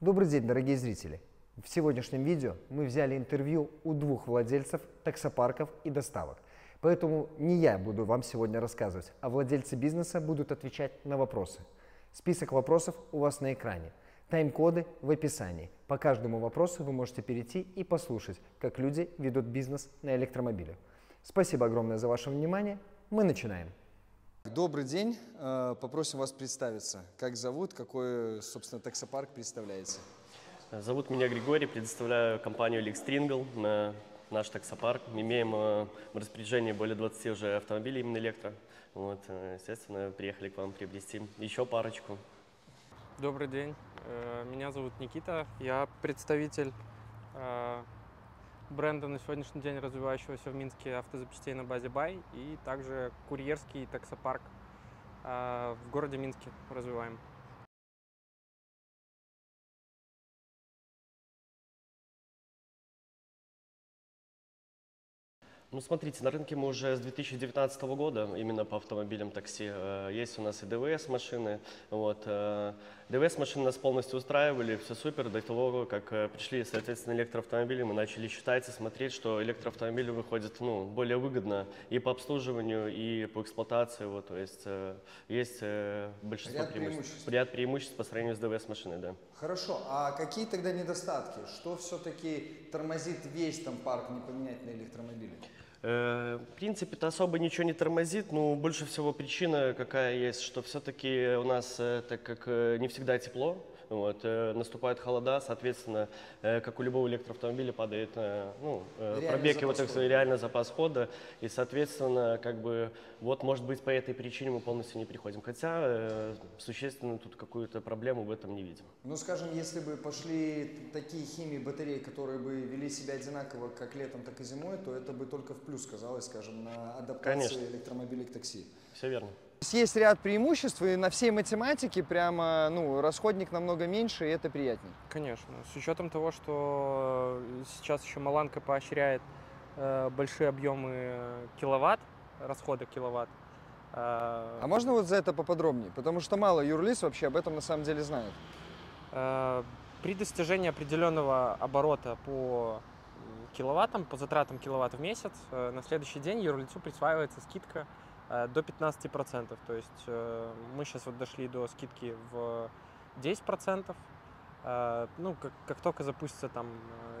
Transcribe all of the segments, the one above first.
Добрый день, дорогие зрители! В сегодняшнем видео мы взяли интервью у двух владельцев таксопарков и доставок. Поэтому не я буду вам сегодня рассказывать, а владельцы бизнеса будут отвечать на вопросы. Список вопросов у вас на экране. Тайм-коды в описании. По каждому вопросу вы можете перейти и послушать, как люди ведут бизнес на электромобиле. Спасибо огромное за ваше внимание. Мы начинаем. Добрый день. Э, Попросим вас представиться. Как зовут, какой, собственно, таксопарк представляете? Зовут меня Григорий, предоставляю компанию Lextringle на наш таксопарк. Мы имеем э, в распоряжении более 20 уже автомобилей именно электро. Вот, э, естественно, приехали к вам приобрести еще парочку. Добрый день, Э, меня зовут Никита, я представитель э, бренда на сегодняшний день развивающегося в Минске автозапчастей на базе Бай и также курьерский таксопарк э, в городе Минске развиваем. Ну, смотрите, на рынке мы уже с 2019 года именно по автомобилям такси. Э, Есть у нас и ДВС машины. Вот. ДВС машины нас полностью устраивали, все супер. До того, как э, пришли, соответственно, электроавтомобили, мы начали считать и смотреть, что электроавтомобили выходят ну, более выгодно и по обслуживанию, и по эксплуатации. Вот. То есть э, есть э, большинство Ряд преимуществ. преимуществ. Ряд преимуществ по сравнению с ДВС машиной, да. Хорошо, а какие тогда недостатки? Что все-таки тормозит весь там парк не поменять на электромобиле? Э, В принципе, это особо ничего не тормозит, но больше всего причина какая есть, что все-таки у нас, э, так как э, не всегда тепло, вот, наступают холода, соответственно, как у любого электроавтомобиля падает ну, Реальный пробег его, так сказать, реально запас хода, и, соответственно, как бы, вот, может быть, по этой причине мы полностью не приходим. Хотя существенно тут какую-то проблему в этом не видим. Ну, скажем, если бы пошли такие химии батареи, которые бы вели себя одинаково как летом, так и зимой, то это бы только в плюс сказалось, скажем, на адаптации Конечно. электромобилей к такси. Все верно. Есть ряд преимуществ, и на всей математике прямо, ну, расходник намного меньше, и это приятнее. Конечно, с учетом того, что сейчас еще Маланка поощряет э, большие объемы э, киловатт, расхода киловатт. э, А можно вот за это поподробнее? Потому что мало юрлиц вообще об этом на самом деле знают. Э, При достижении определенного оборота по киловаттам, по затратам киловатт в месяц, э, на следующий день юрлицу присваивается скидка э, до 15%. То есть э, мы сейчас вот дошли до скидки в 10%. Э, Ну, как, как только запустится там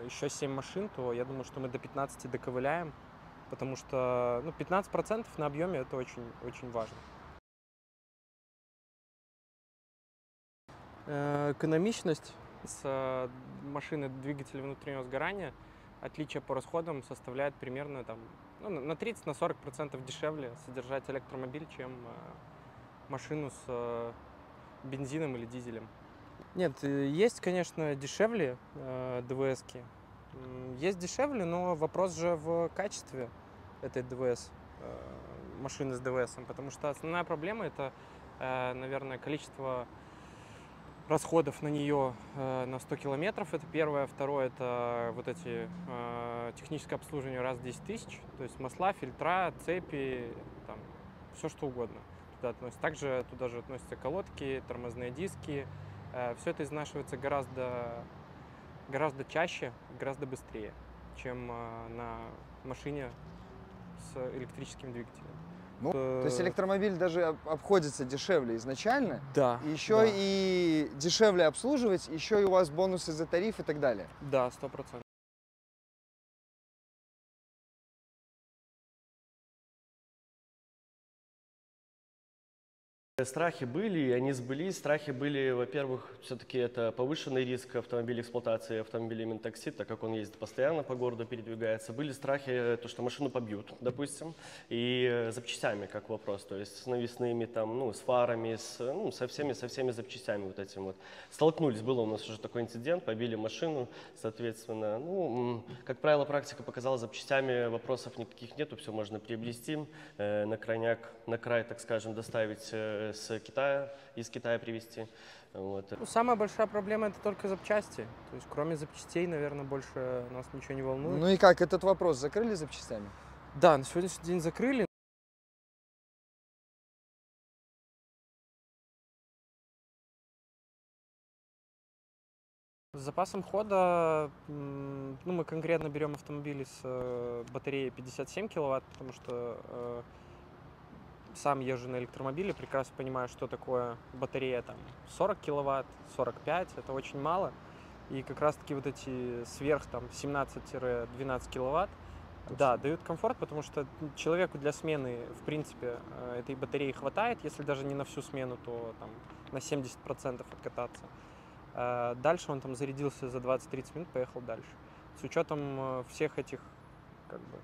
еще 7 машин, то я думаю, что мы до 15 доковыляем, потому что ну, 15% на объеме это очень, очень важно. Экономичность с машины двигателя внутреннего сгорания, отличие по расходам составляет примерно там, ну, на- на 30-40% дешевле содержать электромобиль, чем э, машину с э, бензином или дизелем. Нет, э, есть, конечно, дешевле э, ДВСки. Есть дешевле, но вопрос же в качестве этой ДВС, э, машины с ДВСом, потому что основная проблема это, э, наверное, количество расходов на нее э, на 100 километров. Это первое. Второе это вот эти э, техническое обслуживание раз в 10 тысяч. То есть масла, фильтра, цепи, там, все что угодно туда относится. Также туда же относятся колодки, тормозные диски. все это изнашивается гораздо, гораздо чаще, гораздо быстрее, чем э, на машине с электрическим двигателем. Ну, то есть электромобиль даже об- обходится дешевле изначально, Да. еще да. и дешевле обслуживать, еще и у вас бонусы за тариф и так далее. Да, сто процентов. Страхи были, и они сбылись. Страхи были, во-первых, все-таки это повышенный риск автомобиля эксплуатации автомобиля именно такси, так как он ездит постоянно по городу, передвигается. Были страхи, то, что машину побьют, допустим, и э, запчастями, как вопрос, то есть с навесными, там, ну, с фарами, с, ну, со всеми, со всеми запчастями вот этим вот. Столкнулись, был у нас уже такой инцидент, побили машину, соответственно. Ну, как правило, практика показала, запчастями вопросов никаких нету, все можно приобрести, э, на крайняк, на край, так скажем, доставить э, с Китая, из Китая привезти. Вот. Ну, самая большая проблема это только запчасти. То есть, кроме запчастей, наверное, больше нас ничего не волнует. Ну и как, этот вопрос закрыли запчастями? Да, на сегодняшний день закрыли, С запасом хода, ну, мы конкретно берем автомобили с э, батареей 57 киловатт, потому что э, сам езжу на электромобиле, прекрасно понимаю, что такое батарея там 40 киловатт, 45, это очень мало. И как раз-таки вот эти сверх там 17-12 киловатт, да, дают комфорт, потому что человеку для смены, в принципе, э, этой батареи хватает, если даже не на всю смену, то там на 70% откататься. Э, Дальше он там зарядился за 20-30 минут, поехал дальше. С учетом э, всех этих как бы,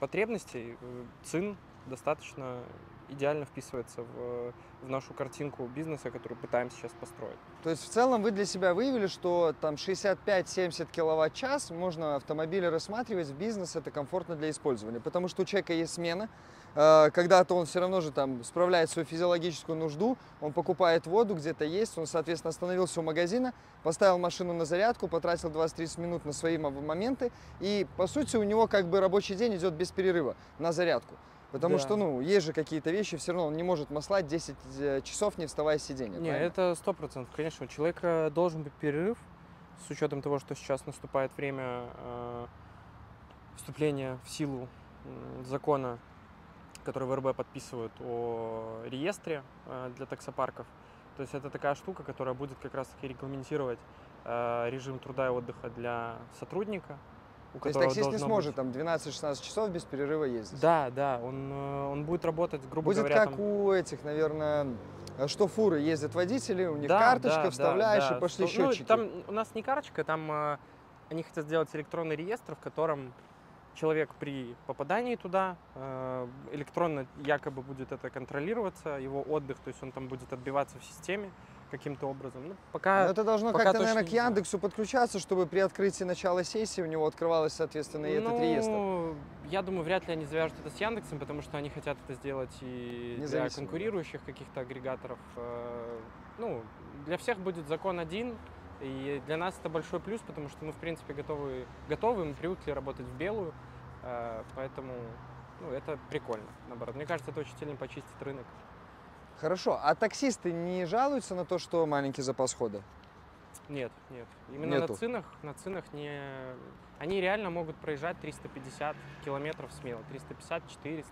потребностей, ЦИН достаточно идеально вписывается в, в нашу картинку бизнеса, которую пытаемся сейчас построить. То есть в целом вы для себя выявили, что там 65-70 киловатт-час можно автомобили рассматривать в бизнес, это комфортно для использования, потому что у человека есть смена, э, когда-то он все равно же там справляет свою физиологическую нужду, он покупает воду, где-то есть, он, соответственно, остановился у магазина, поставил машину на зарядку, потратил 20-30 минут на свои моменты, и, по сути, у него как бы рабочий день идет без перерыва на зарядку. Потому Да. что, ну, есть же какие-то вещи, все равно он не может маслать 10 э, часов, не вставая с сиденья. Не, правильно? это сто процентов, конечно. У человека должен быть перерыв, с учетом того, что сейчас наступает время э, вступления в силу закона, который ВРБ подписывают о реестре э, для таксопарков. То есть это такая штука, которая будет как раз-таки регламентировать э, режим труда и отдыха для сотрудника. У То есть таксист не сможет быть- там 12-16 часов без перерыва ездить. Да, да, он, э, он будет работать, грубо Будет говоря, как там- у этих, наверное, э, что фуры ездят водители, у них Да, карточка, да, вставляешь да, и пошли Что- ну, счетчики. там у нас не карточка, там э, они хотят сделать электронный реестр, в котором человек при попадании туда э, электронно якобы будет это контролироваться, его отдых, то есть он там будет отбиваться в системе каким-то образом. Ну, пока Но это должно как-то, наверное, к. Яндексу подключаться, чтобы при открытии начала сессии у него открывалось, соответственно, и этот реестр. Ну, я думаю, вряд ли они завяжут это с Яндексом, потому что они хотят это сделать и для конкурирующих каких-то агрегаторов. Э, Ну, для всех будет закон один, и для нас это большой плюс, потому что мы, в принципе, готовы, готовы мы привыкли работать в белую, э, поэтому ну, это прикольно, наоборот. Мне кажется, это очень сильно почистит рынок. Хорошо, а таксисты не жалуются на то, что маленький запас хода? Нет, нет. Именно Нету. на цинах, на цинах не... Они реально могут проезжать 350 километров смело, 350-400.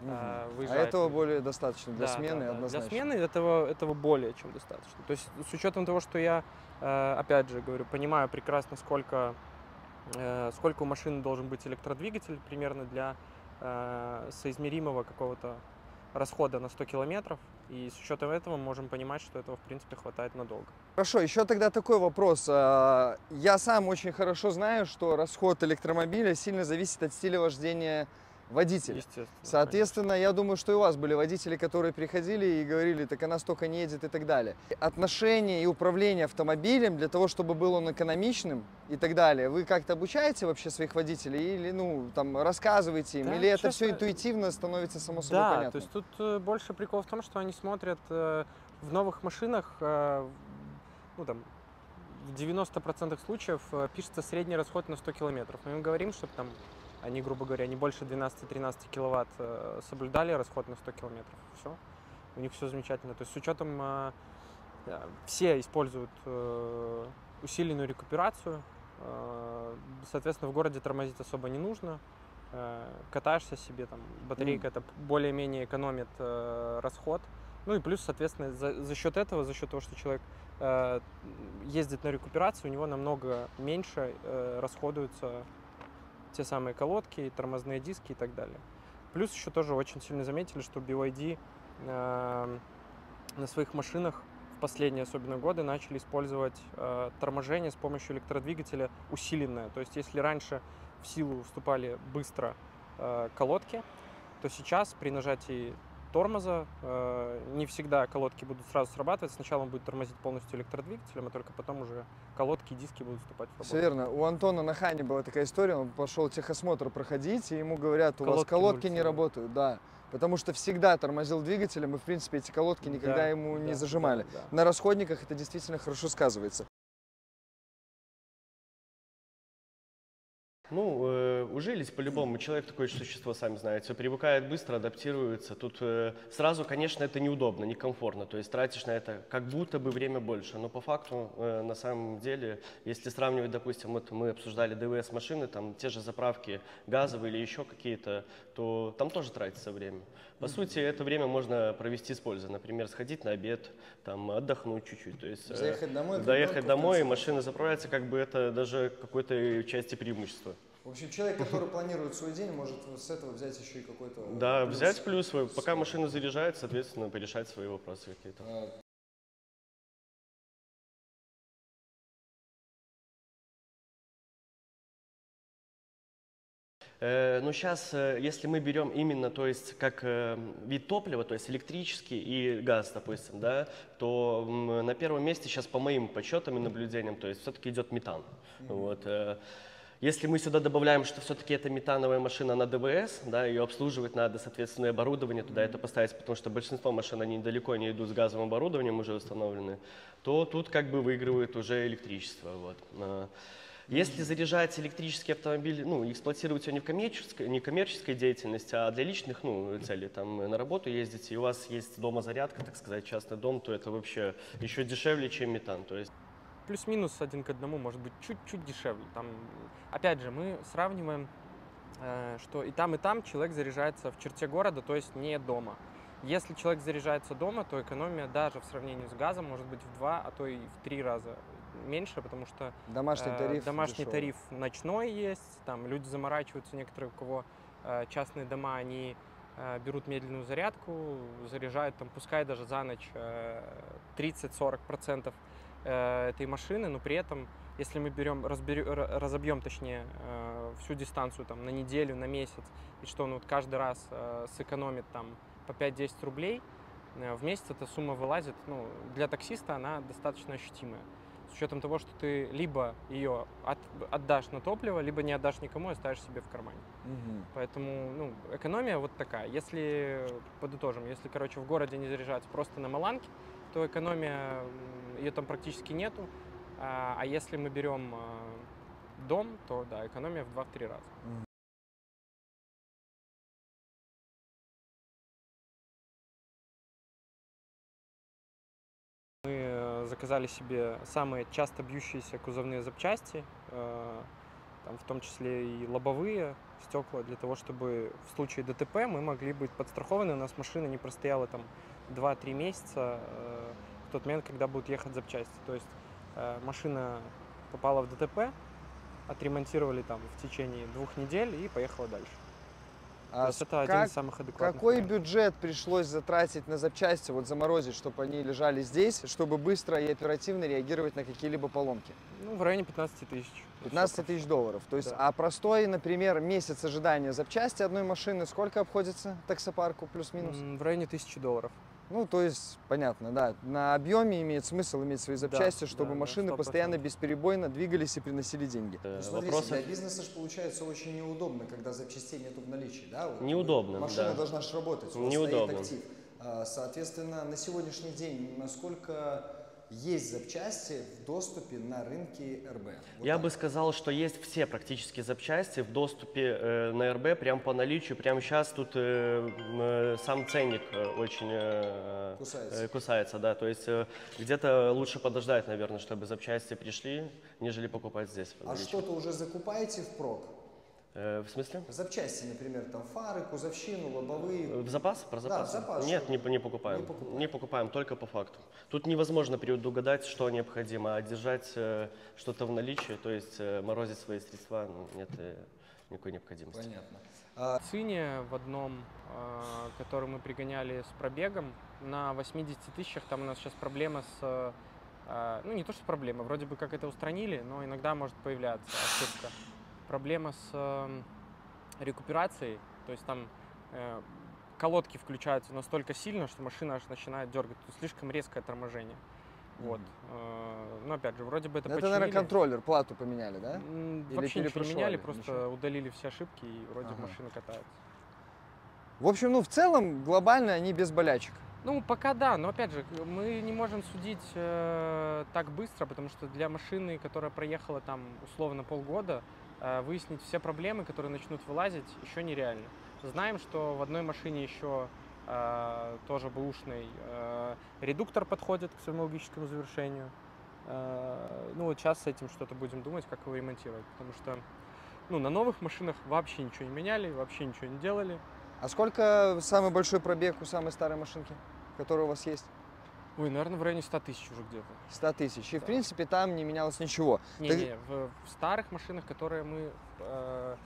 Мгм. а, А этого более достаточно для Да, смены да, да. однозначно. Для смены этого, этого более чем достаточно. То есть с учетом того, что я, э, опять же говорю, понимаю прекрасно, сколько, э, сколько у машины должен быть электродвигатель примерно для э, соизмеримого какого-то расхода на 100 километров. И с учетом этого мы можем понимать, что этого, в принципе, хватает надолго. Хорошо, еще тогда такой вопрос. А, Я сам очень хорошо знаю, что расход электромобиля сильно зависит от стиля вождения водителя. Естественно. Соответственно, я думаю, что и у вас были водители, которые приходили и говорили, так она столько не едет и так далее. Отношение и управление автомобилем для того, чтобы был он экономичным и так далее, вы как-то обучаете вообще своих водителей или, ну, там, рассказываете им? Да, или это все честно, интуитивно становится само собой Да, понятно? то есть тут э, больше прикол в том, что они смотрят э, в новых машинах, э, ну там, в 90% случаев э, пишется средний расход на 100 километров. Мы им говорим, чтобы там они, грубо говоря, не больше 12-13 киловатт э, соблюдали расход на 100 километров. Все. У них все замечательно. То есть с учетом э, э, все используют усиленную рекуперацию. Соответственно, в городе тормозить особо не нужно. Катаешься себе, там, батарейка это более-менее экономит расход. Ну и плюс, соответственно, за, за счет этого, за счет того, что человек э, ездит на рекуперацию, у него намного меньше э, расходуются те самые колодки, тормозные диски и так далее. Плюс еще тоже очень сильно заметили, что BYD э, на своих машинах в последние особенно годы начали использовать э, торможение с помощью электродвигателя усиленное. То есть если раньше в силу вступали быстро э, колодки, то сейчас при нажатии тормоза э, не всегда колодки будут сразу срабатывать. Сначала он будет тормозить полностью электродвигателем, а только потом уже колодки и диски будут вступать в работу. Все верно. У Антона на Хане была такая история, он пошел техосмотр проходить, и ему говорят, у вас Колодки колодки не работают. Да, потому что всегда тормозил двигателем, и, в принципе, эти колодки никогда Да, ему не да, зажимали. да, да. На расходниках это действительно хорошо сказывается. Ну, э, ужились по-любому. Человек такое существо, сами знаете, привыкает быстро, адаптируется. Тут э, сразу, конечно, это неудобно, некомфортно. То есть тратишь на это как будто бы время больше. Но по факту, э, на самом деле, если сравнивать, допустим, вот мы обсуждали ДВС-машины, там те же заправки газовые или еще какие-то, то там тоже тратится время. По сути, это время можно провести с пользой. Например, сходить на обед, там, отдохнуть чуть-чуть. То есть, э, Заехать домой, Доехать домой, и машина заправляется, как бы это даже какой-то части преимущества. В общем, человек, который планирует свой день, может с этого взять еще и какой-то Да, плюс. взять плюс, пока машина заряжает, соответственно, порешать свои вопросы какие-то. Но сейчас, если мы берем именно, то есть как э, вид топлива, то есть электрический и газ, допустим, да, то на первом месте сейчас по моим подсчетам и наблюдениям, то есть все-таки идет метан. Вот. э, Если мы сюда добавляем, что все-таки это метановая машина на ДВС, да, ее обслуживать надо, соответственно, и оборудование туда это поставить, потому что большинство машин, они далеко не идут с газовым оборудованием, уже установлены, то тут как бы выигрывает уже электричество. Вот. Если заряжать электрический автомобиль, ну, эксплуатировать его не в коммерческой, не коммерческой деятельности, а для личных ну, целей, там, на работу ездите, и у вас есть дома зарядка, так сказать, частный дом, то это вообще еще дешевле, чем метан. То есть Плюс-минус один к одному, может быть, чуть-чуть дешевле. Там, опять же, мы сравниваем, э, что и там, и там человек заряжается в черте города, то есть не дома. Если человек заряжается дома, то экономия даже в сравнении с газом может быть в два, а то и в три раза меньше, потому что Домашний Э, тариф. Домашний дешевый. тариф ночной есть, там люди заморачиваются, некоторые, у кого э, частные дома, они э, берут медленную зарядку, заряжают там, пускай даже за ночь э, 30-40% э, этой машины, но при этом, если мы берем, разберем, разобьем, точнее, э, всю дистанцию там на неделю, на месяц, и что он вот каждый раз э, сэкономит там по 5-10 рублей, э, в месяц эта сумма вылазит, ну, для таксиста она достаточно ощутимая с учетом того, что ты либо ее от- отдашь на топливо, либо не отдашь никому и оставишь себе в кармане. Мгм. Поэтому ну, экономия вот такая. Если, подытожим, если, короче, в городе не заряжаться просто на Маланке, то экономия, ее там практически нету. А, а если мы берем а, дом, то да, экономия в 2-3 раза. Мы э, заказали себе самые часто бьющиеся кузовные запчасти, э, там в том числе и лобовые стекла, для того, чтобы в случае ДТП мы могли быть подстрахованы. У нас машина не простояла там 2-3 месяца э, в тот момент, когда будут ехать запчасти. То есть машина попала в ДТП, отремонтировали там в течение двух недель и поехала дальше. А есть это один как- из самых адекватных. Какой вариантов. бюджет пришлось затратить на запчасти, вот заморозить, чтобы они лежали здесь, чтобы быстро и оперативно реагировать на какие-либо поломки? Ну, в районе 15 тысяч. Вот 15 всё тысяч долларов. То есть, Да. а простой, например, месяц ожидания запчасти одной машины, сколько обходится таксопарку плюс-минус? В районе тысячи долларов. Ну, то есть, понятно, да. На объеме имеет смысл иметь свои запчасти, чтобы да, да, машины 100%. постоянно бесперебойно двигались и приносили деньги. э, Ну, смотрите, вопросы... для бизнеса же получается очень неудобно, когда запчастей нету в наличии, да? Вот Неудобно, Машина да. должна же работать, у вас Неудобно. стоит актив. А, Соответственно, на сегодняшний день насколько есть запчасти в доступе на рынке РБ? Вот Я так. бы сказал, что есть все практически запчасти в доступе э, на РБ, прям по наличию. Прямо сейчас тут э, э, сам ценник э, очень э, Кусается. э, кусается, да. То есть э, где-то лучше подождать, наверное, чтобы запчасти пришли, нежели покупать здесь. А что-то уже закупаете впрок? Э, в смысле? Запчасти, например, там фары, кузовщину, лобовые. В запас? Про Да, запас? в запас, Нет, не, не покупаем. не покупаем. Не покупаем, только по факту. Тут невозможно предугадать, что необходимо, а держать э, что-то в наличии, то есть э, морозить свои средства, ну, нет э, никакой необходимости. Понятно. В Цине в одном, э, который мы пригоняли с пробегом, на 80 тысячах там у нас сейчас проблема с... э, Ну, не то, что проблема, вроде бы как это устранили, но иногда может появляться ошибка. Проблема с э, рекуперацией, то есть там э, колодки включаются настолько сильно, что машина аж начинает дергать, есть слишком резкое торможение. Вот. Э, Но опять же, вроде бы это Это, починили. наверное, контроллер, плату поменяли, да? Или Вообще ничего не меняли, просто Ничего. удалили все ошибки и вроде Ага. машина катается. В общем, ну, в целом, глобально они без болячек. Ну, пока да, но опять же, мы не можем судить э, так быстро, потому что для машины, которая проехала там условно полгода, выяснить все проблемы, которые начнут вылазить, еще нереально. Знаем, что в одной машине еще э, тоже бэушный э, редуктор подходит к своему логическому завершению. Э, ну вот сейчас с этим что-то будем думать, как его ремонтировать, потому что ну, на новых машинах вообще ничего не меняли, вообще ничего не делали. А сколько самый большой пробег у самой старой машинки, которая у вас есть? Ой, наверное, в районе 100 тысяч уже где-то. 100 тысяч. И, в Да. принципе, там не менялось ничего. Не, Так- не, в, в старых машинах, которые мы, э,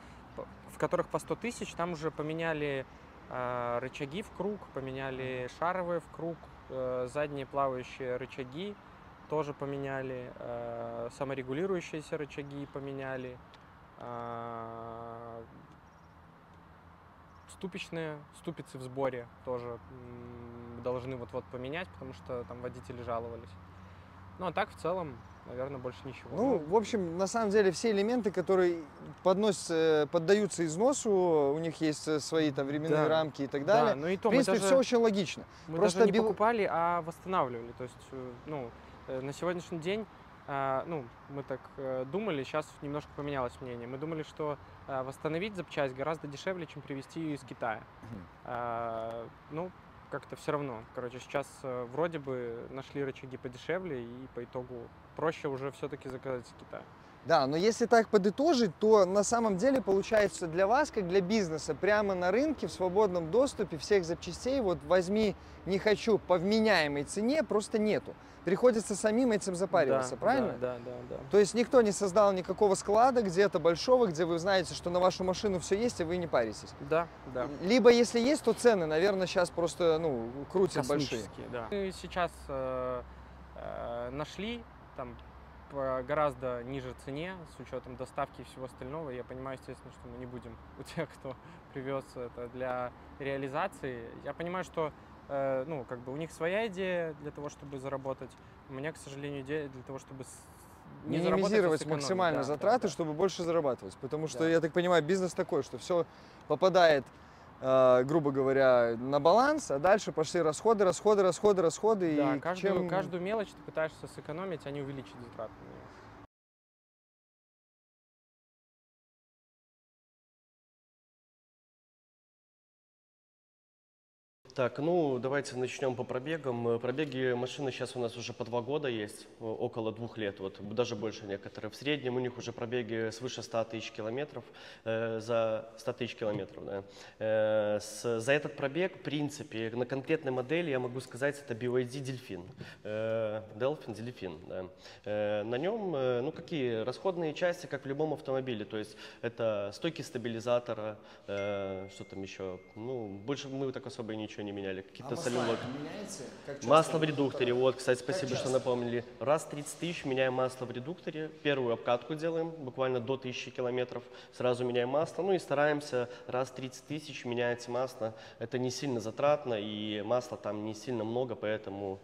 в которых по 100 тысяч, там уже поменяли э, рычаги в круг, поменяли шаровые в круг, э, задние плавающие рычаги тоже поменяли, э, саморегулирующиеся рычаги поменяли, э, ступичные, ступицы в сборе тоже должны вот-вот поменять, потому что там водители жаловались. Ну а так в целом, наверное, больше ничего. Ну, в общем, на самом деле все элементы, которые подносятся, поддаются износу, у них есть э, свои там временные Да. рамки и так да, далее. ну и то в принципе, даже, все очень логично. мы просто даже не бил- покупали, а восстанавливали. То есть, э, ну, э, на сегодняшний день, а, ну, мы так э, думали, сейчас немножко поменялось мнение. Мы думали, что восстановить запчасть гораздо дешевле, чем привезти ее из Китая. А, ну, как-то все равно. Короче, сейчас э, вроде бы нашли рычаги подешевле, и по итогу проще уже все-таки заказать из Китая. Да, но если так подытожить, то на самом деле получается для вас, как для бизнеса, прямо на рынке в свободном доступе всех запчастей, вот возьми, не хочу, по вменяемой цене просто нету. Приходится самим этим запариваться, Да, правильно? Да, да, да. да. То есть никто не создал никакого склада где-то большого, где вы знаете, что на вашу машину все есть, и вы не паритесь. Да, да. Либо если есть, то цены, наверное, сейчас просто ну, крутят большие. Да. Мы сейчас э, э, нашли там по гораздо ниже цене, с учетом доставки и всего остального. Я понимаю, естественно, что мы не будем у тех, кто привез это для реализации. Я понимаю, что э, ну, как бы у них своя идея для того, чтобы заработать. У меня, к сожалению, идея для того, чтобы не а Минимизировать максимально Да, да, затраты, да. чтобы больше зарабатывать. Потому что, Да. я так понимаю, бизнес такой, что все попадает, э, грубо говоря, на баланс, а дальше пошли расходы, расходы, расходы, расходы. Да, и каждую, чем... каждую мелочь ты пытаешься сэкономить, а не увеличить затраты. Так, ну давайте начнем по пробегам. Э, Пробеги машины сейчас у нас уже по два года есть, около двух лет, вот даже больше некоторые. В среднем у них уже пробеги свыше 100 тысяч километров, э, за 100 тысяч километров, да. Э, с- за этот пробег, в принципе, на конкретной модели я могу сказать, это BYD Delfin. Э, Delphin, Delfin, да. Э, на нем, э, ну какие, расходные части, как в любом автомобиле, то есть это стойки стабилизатора, э, что там еще, ну больше мы так особо и ничего не меняли, какие-то солилок. Масло в редукторе, вот, кстати, спасибо, что напомнили. Раз в 30 тысяч меняем масло в редукторе, первую обкатку делаем, буквально до 1000 километров, сразу меняем масло, ну и стараемся раз в 30 тысяч менять масло. Это не сильно затратно, и масла там не сильно много, поэтому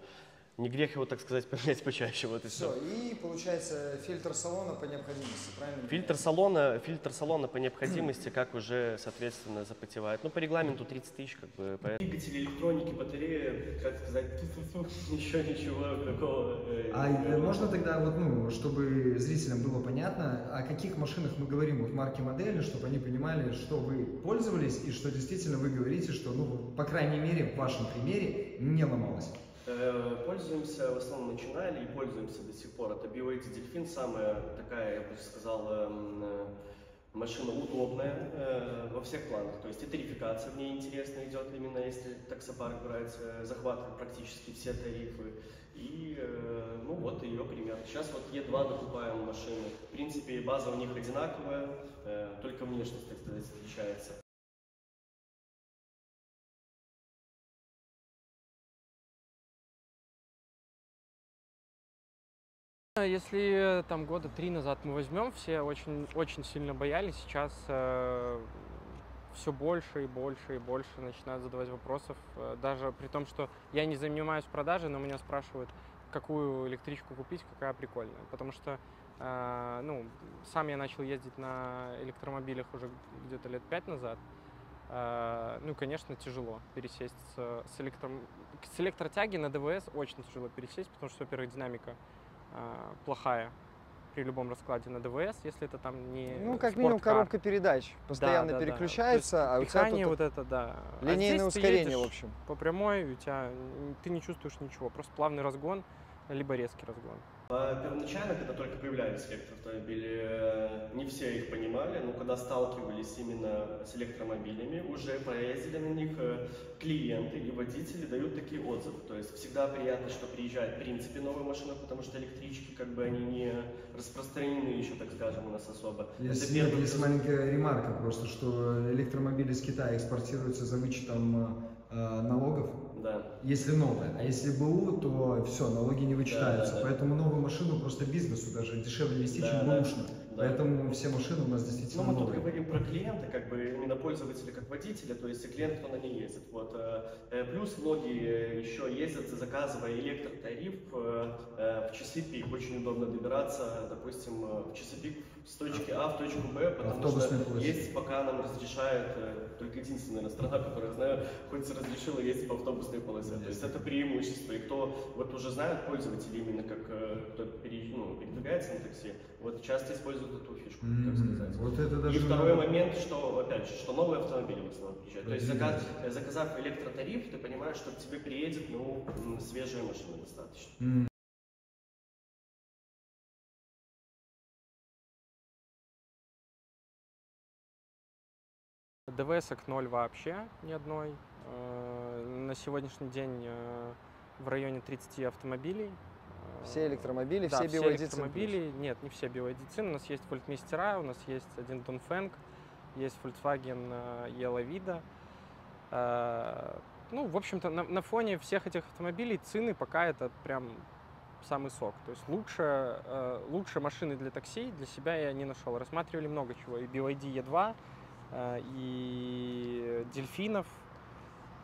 не грех его, так сказать, поменять почаще, вот и все. и получается фильтр салона по необходимости, правильно? Фильтр салона, фильтр салона по необходимости, как уже, соответственно, запотевает. Ну, по регламенту 30 тысяч, как бы. Поэтому... Двигатели, электроники, батареи, как сказать, еще ничего такого. э, А э, можно тогда, вот, ну, чтобы зрителям было понятно, о каких машинах мы говорим, вот марки модели, чтобы они понимали, что вы пользовались и что действительно вы говорите, что, ну, по крайней мере, в вашем примере не ломалось. Э, Пользуемся, в основном начинали и пользуемся до сих пор. Это BYD Delfin, самая такая, я бы сказал, эм, э, машина удобная э, во всех планах. То есть и тарификация в ней интересно идет, именно если таксопарк брать, захватывает практически все тарифы. И, ну вот ее пример. Сейчас вот Е2 докупаем машины. В принципе, база у них одинаковая, только внешность, так сказать, отличается. Если э, там года три назад мы возьмем, все очень, очень сильно боялись. Сейчас все больше и больше и больше начинают задавать вопросов. Э, Даже при том, что я не занимаюсь продажей, но меня спрашивают, какую электричку купить, какая прикольная. Потому что э, ну, сам я начал ездить на электромобилях уже где-то лет пять назад. Э, Ну, конечно, тяжело пересесть с, с, электром... с электротяги на ДВС очень тяжело пересесть, потому что, во-первых, динамика а, плохая. при любом раскладе на ДВС, если это там не Ну, как минимум коробка передач постоянно Да, да, да. переключается, а То у есть тебя дыхание тут вот это, да. А линейное ты ускорение, в общем. По прямой у тебя ты не чувствуешь ничего, просто плавный разгон, либо резкий разгон. Первоначально, когда только появлялись электроавтомобили, э, не все их понимали, но когда сталкивались именно с электромобилями, уже проездили на них э, клиенты и водители дают такие отзывы. То есть всегда приятно, что приезжает в принципе новая машина, потому что электрички как бы они не распространены еще, так скажем, у нас особо. Есть, Это первый есть маленькая ремарка просто, что электромобили из Китая экспортируются за вычетом э, налогов, Да. если новая. А если БУ, то все, налоги не вычитаются. Да, да, да. Поэтому новую машину просто бизнесу даже дешевле вести, Да, чем да, бэушную. Да. Поэтому все машины у нас действительно Ну, мы тут новые. говорим про клиента, как бы именно пользователя как водителя, то есть клиент, кто на ней ездит. Вот. э, э, Плюс многие еще ездят, заказывая электротариф э, в часы пик. Очень удобно добираться, допустим, в часы пик с точки А в точку Б, потому Автобусный что поезд. есть пока нам разрешает только единственная страна, которую я знаю, хоть разрешила ездить по автобусной полосе. То есть это преимущество. И кто вот уже знают пользователи именно как кто ну, передвигается на такси, вот часто используют эту фишку, так Мгм. сказать. Вот это даже... И второй момент, что, опять же, что новые автомобили в основном приезжают. То есть, заказ- заказав электротариф, ты понимаешь, что к тебе приедет, ну, свежая машина достаточно. М. ДВСок ноль вообще ни одной. Э, На сегодняшний день э, в районе 30 автомобилей. Э, все электромобили, Да, все BYD электромобили. Нет, не все цены. У нас есть вольтмейстера, у нас есть один Dongfeng, есть Volkswagen э, Yellow Vida. Э, Ну, в общем-то, на, на фоне всех этих автомобилей цены пока это прям самый сок. То есть лучше, э, лучше машины для такси для себя я не нашел. Рассматривали много чего. И BYD E2, э, и дельфинов.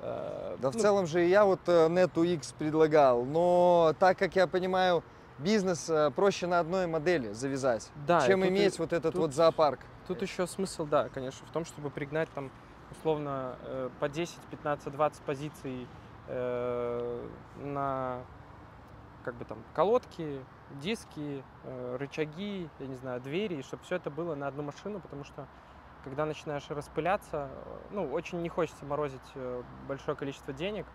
Э, Да в ну, целом же и я вот э, Netу X предлагал, но так как я понимаю, бизнес э, проще на одной модели завязать, да, чем тут и- иметь вот этот тут- вот зоопарк. Тут еще смысл, да, конечно, в том, чтобы пригнать там условно э, по 10, 15, 20 позиций э, на как бы там колодки, диски, э, рычаги, я не знаю, двери, и чтобы все это было на одну машину, потому что когда начинаешь распыляться, э, ну, очень не хочется морозить э, большое количество денег,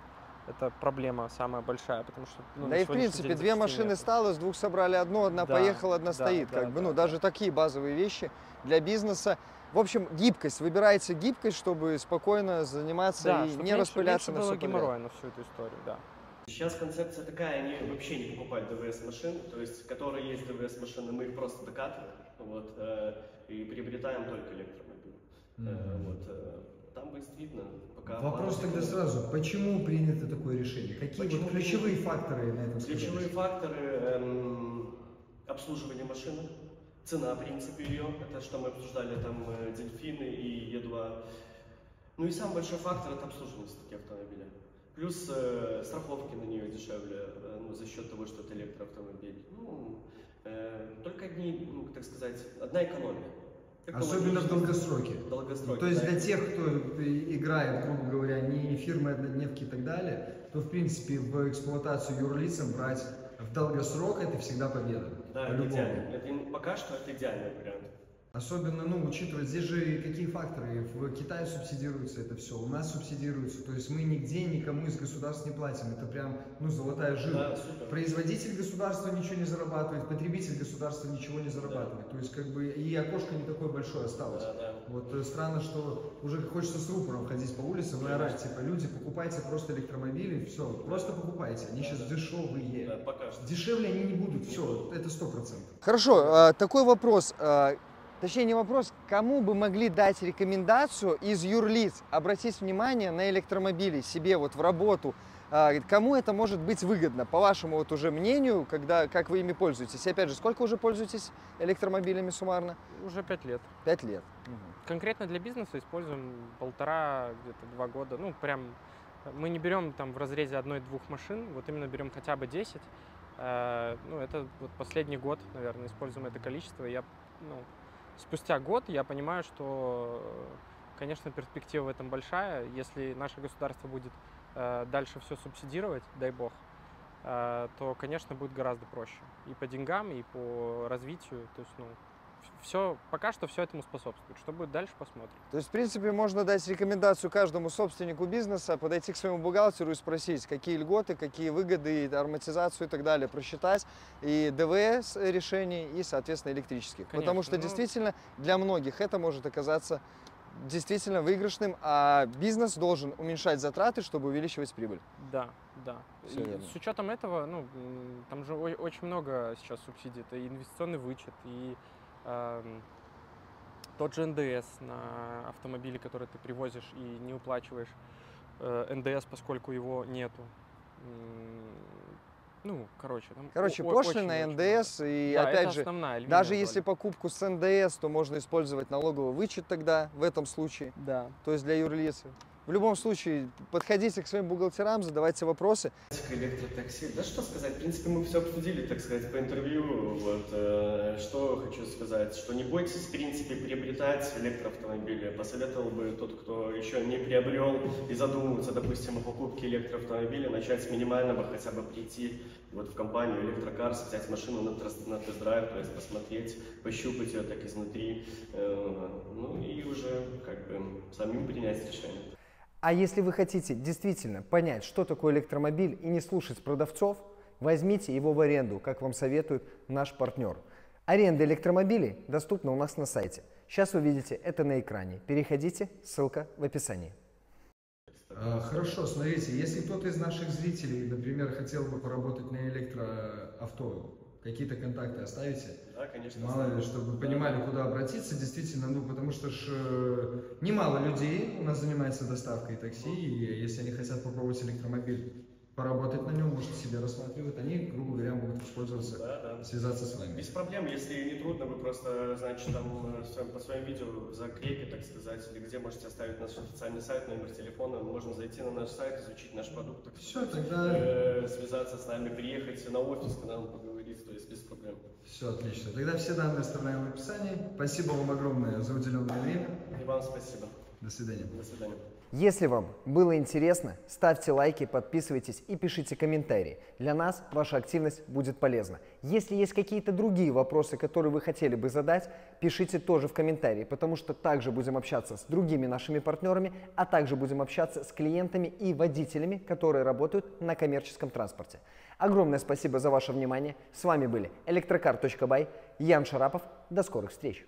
это проблема самая большая, потому что... ну, да и в принципе день две машины нету. стало, с двух собрали одну, одна Да, поехала, одна да, стоит. да, как бы, да, ну, да. даже такие базовые вещи для бизнеса. В общем, гибкость. Выбирается гибкость, чтобы спокойно заниматься Да, и чтоб не меньше- распыляться меньше на было все геморроя на всю эту историю, да. Сейчас концепция такая, они вообще не покупают ДВС-машин, то есть, которые есть ДВС-машины, мы их просто докатываем, вот, э, и приобретаем только электромобили. Мгм. вот, э, там будет видно, пока... Вопрос тогда такие. сразу, почему принято такое решение? Какие Почему вот ключевые факторы на этом Ключевые сказались? факторы эм, обслуживание машины, цена, в принципе, ее, это что мы обсуждали, там, э, дельфины и Е2. Ну и самый большой фактор это обслуживание таки автомобиля. Плюс э, страховки на нее дешевле, э, ну, за счет того, что это электроавтомобиль. Ну, э, только одни, ну, так сказать, одна экономия. Особенно в долгосроке. долгосроке, То есть да. для тех, кто играет, грубо говоря, не фирмы однодневки и так далее, то в принципе в эксплуатацию юрлицам брать в долгосрок это всегда победа. Да, это по-любому. идеально. Это, пока что это идеальный вариант. Особенно, ну, учитывая, здесь же какие факторы. В Китае субсидируется это все, у нас субсидируется. То есть мы нигде никому из государств не платим. Это прям, ну, золотая жила. Да, супер. Производитель государства ничего не зарабатывает, потребитель государства ничего не зарабатывает. То есть, как бы, и окошко не такое большое осталось. Да, да. Вот э, странно, что уже хочется с рупором ходить по улицам и орать, типа, люди, покупайте просто электромобили, все, просто покупайте, они сейчас Да, дешевые. пока что. Дешевле они не будут, все, это сто процентов. Хорошо, э, такой вопрос. Э, Точнее, не вопрос, кому бы могли дать рекомендацию из юрлиц обратить внимание на электромобили себе вот в работу, э, кому это может быть выгодно, по вашему вот уже мнению, когда, как вы ими пользуетесь? И опять же, сколько уже пользуетесь электромобилями суммарно? Уже пять лет. Пять лет. Конкретно для бизнеса используем полтора, где-то два года. Ну, прям мы не берем там в разрезе одной-двух машин, вот именно берем хотя бы 10. Э, Ну, это вот последний год, наверное, используем это количество. Я, ну, спустя год я понимаю, что, э, конечно, перспектива в этом большая. Если наше государство будет э, дальше все субсидировать, дай бог, э, то, конечно, будет гораздо проще. И по деньгам, и по развитию. То есть, ну, все, пока что все этому способствует. Что будет дальше, посмотрим. То есть, в принципе, можно дать рекомендацию каждому собственнику бизнеса, подойти к своему бухгалтеру и спросить, какие льготы, какие выгоды, ароматизацию и так далее просчитать, и ДВС решений, и, соответственно, электрических. Конечно, Потому что ну- действительно для многих это может оказаться действительно выигрышным, а бизнес должен уменьшать затраты, чтобы увеличивать прибыль. Да, да. С учетом этого, ну, там же очень много сейчас субсидий. Это инвестиционный вычет, и тот же НДС на автомобили, которые ты привозишь и не уплачиваешь э, НДС, поскольку его нету. Ну, короче, там Короче, пошлина, много. НДС, и Да, это опять же, даже если доля. покупку с НДС, то можно использовать налоговый вычет тогда, в этом случае, Да. то есть для юрлиц. В любом случае, подходите к своим бухгалтерам, задавайте вопросы. Электротакси. Да что сказать, в принципе, мы все обсудили, так сказать, по интервью. Вот, э, что хочу сказать, что не бойтесь, в принципе, приобретать электроавтомобили. Посоветовал бы тот, кто еще не приобрел и задумывается, допустим, о покупке электроавтомобиля, начать с минимального, хотя бы прийти вот в компанию Электрокарс, взять машину на, на тест-драйв, то есть посмотреть, пощупать ее так изнутри, э, ну и уже как бы самим принять решение. А если вы хотите действительно понять, что такое электромобиль и не слушать продавцов, возьмите его в аренду, как вам советует наш партнер. Аренда электромобилей доступна у нас на сайте. Сейчас вы видите это на экране. Переходите, ссылка в описании. А, Хорошо, смотрите, если кто-то из наших зрителей, например, хотел бы поработать на электроавто, какие-то контакты оставите? Да, конечно. Мало ли, чтобы вы понимали, куда обратиться, действительно, ну, потому что ж э, немало людей у нас занимается доставкой такси, и если они хотят попробовать электромобиль, поработать на нем, может, себе рассматривают, они, грубо говоря, могут воспользоваться, Да, да. связаться с вами. Без проблем, если не трудно, вы просто, значит, там э, по своим видео закрепе, так сказать, или где можете оставить наш официальный сайт, номер телефона, можно зайти на наш сайт, изучить наш продукт, Все, тогда э, связаться с нами, приехать на офис к нам поговорить, то есть без проблем. все отлично. Тогда все данные оставляем в описании. Спасибо вам огромное за уделенное время. И вам спасибо. До свидания. До свидания. Если вам было интересно, ставьте лайки, подписывайтесь и пишите комментарии. Для нас ваша активность будет полезна. Если есть какие-то другие вопросы, которые вы хотели бы задать, пишите тоже в комментарии, потому что также будем общаться с другими нашими партнерами, а также будем общаться с клиентами и водителями, которые работают на коммерческом транспорте. Огромное спасибо за ваше внимание. С вами были электрокар.бай, Ян Шарапов. До скорых встреч!